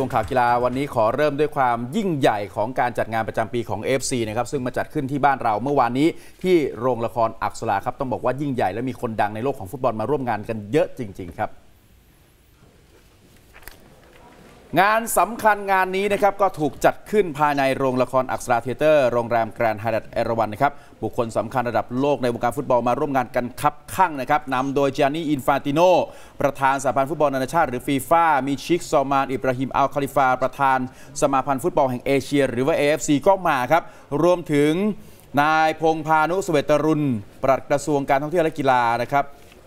ช่วงข่าวกีฬาวันนี้ขอเริ่มด้วยความยิ่งใหญ่ของการจัดงานประจำปีของ AFC นะครับซึ่งมาจัดขึ้นที่บ้านเราเมื่อวานนี้ที่โรงละครอักษราครับต้องบอกว่ายิ่งใหญ่และมีคนดังในโลกของฟุตบอลมาร่วมงานกันเยอะจริง ๆ ครับ งานสำคัญงานนี้นะครับก็ถูกจัดขึ้นภายในโรงละครอักษราเธียเตอร์โรงแรมแกรนด์ไฮแอทเอราวันนะครับบุคคลสำคัญระดับโลกในวงการฟุตบอลมาร่วมงานกันคับคั่งนะครับนำโดยจานนี่อินฟานติโน ประธานสหพันธ์ฟุตบอลนานาชาติหรือฟีฟ่ามีชีคซัลมาน อิบราฮิมอัลคาลิฟา ประธานสมาพันธ์ฟุตบอลแห่งเอเชีย หรือว่า AFC ก็มาครับรวมถึงนายพงษ์ภาณุ เศวตรุนทร์ปลัดกระทรวงการท่องเที่ยวและกีฬานะครับ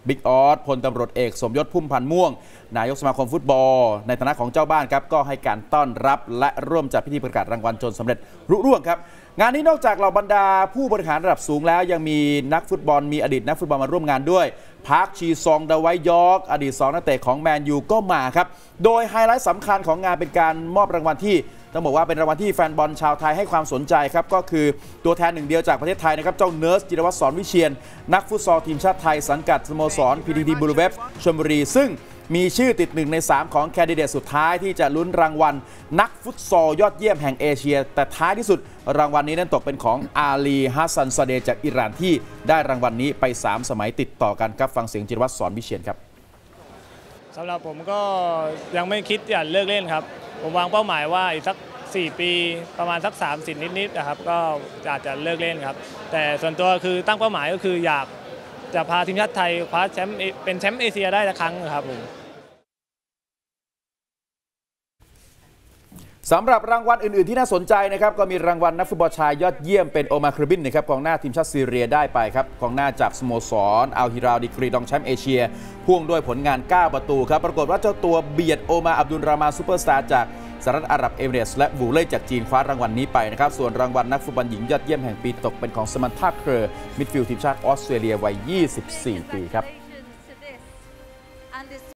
บิ๊กอ๊อดพลตำรวจเอกสมยศพุ่มพันธ์ม่วง นายกสมาคมฟุตบอล ในฐานะของเจ้าบ้านครับก็ให้การต้อนรับและร่วมจัดพิธีประกาศรางวัลจนสำเร็จลุล่วงครับ งานนี้นอกจากเหล่าบรรดาผู้บริหารระดับสูงแล้วยังมีนักฟุตบอลมีอดีตนักฟุตบอลมาร่วมงานด้วย พาร์คจีซอง ดไวท์ยอร์กอดีตสองนักเตะของแมนยูก็มาครับ โดยไฮไลท์สำคัญของงานเป็นการมอบรางวัลที่ต้องบอกว่าเป็นรางวัลที่แฟนบอลชาวไทยให้ความสนใจครับ ก็คือตัวแทนหนึ่งเดียวจากประเทศไทยนะครับ เจ้าเนิร์สจิรวัตรสอนวิเชียร นักฟุตซอลทีมชาติไทยสังกัดสโมสรพีทีทีบลูเวฟชลบุรีซึ่ง มีชื่อติดหนึ่งใน 3 ของ candidate สุดท้ายที่จะลุ้นรางวัล นักฟุตซอลยอดเยี่ยมแห่งเอเชีย แต่ท้ายที่สุดรางวัลนี้นั้นตกเป็นของอาลีฮัสซันซาเดจากอิหร่านที่ได้รางวัลนี้ไป 3 สมัยติดต่อกันครับฟังเสียงจิรวัตรสอนวิเชียรครับสำหรับผมก็ยังไม่คิดจะเลิกเล่นครับ ผมวางเป้าหมายว่าอีกสัก 4 ปีประมาณสัก 30 นิดๆนะครับ ก็อาจจะเลิกเล่นครับ แต่ส่วนตัวคือตั้งเป้าหมายก็คืออยากจะพาทีมชาติไทยคว้าแชมป์เอเป็นแชมป์เอเชียได้สักครั้งครับผม สำหรับรางวัลอื่น ๆ ที่น่าสนใจนะครับก็มีรางวัลนักฟุตบอลชายยอดเยี่ยมเป็นโอมาร์คาร์บินนะครับกองหน้าทีมชาติซีเรียได้ไปครับกองหน้าจากสโมสรอัลฮิลาลดีกรีรองแชมป์เอเชีย พ่วงด้วยผลงาน 9 ประตูครับปรากฏว่าเจ้าตัวเบียดโอมาร์อับดุลราห์มานซูเปอร์สตาร์จากสหรัฐอาหรับเอมิเรตส์และอู๋เล่ยจากจีนคว้ารางวัลนี้ไปนะครับส่วนรางวัลนักฟุตบอลหญิงยอดเยี่ยมแห่งปีตกเป็นของซาแมนธาเคอร์ midfield ทีมชาติออสเตรเลียวัย 24 ปีครับ